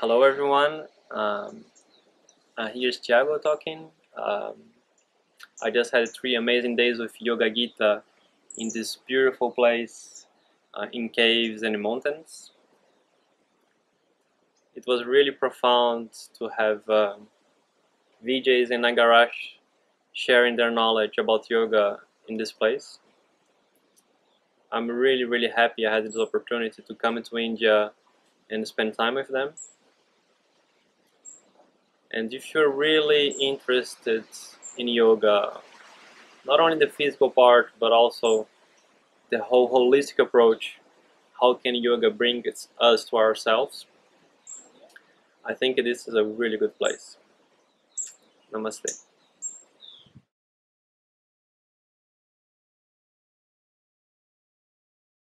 Hello everyone, um, uh, here's Tiago talking. Um, I just had three amazing days with Yoga Gita in this beautiful place uh, in caves and mountains. It was really profound to have um, Vijay's and Nagaraj sharing their knowledge about yoga in this place. I'm really really happy I had this opportunity to come into India and spend time with them. And if you're really interested in yoga, not only the physical part, but also the whole holistic approach, how can yoga bring us to ourselves? I think this is a really good place. Namaste.